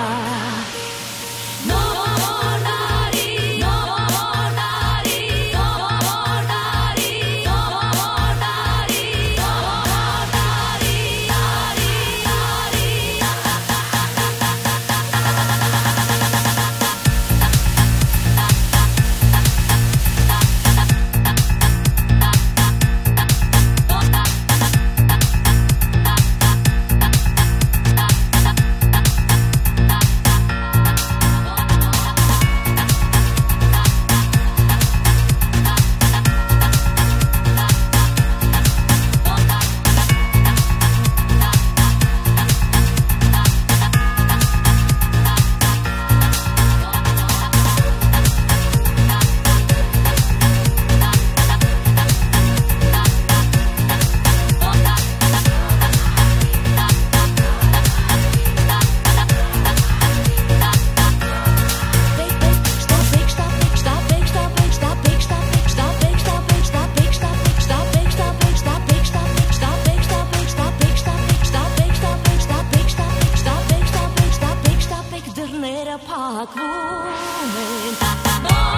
啊。Սիրտները փակվում են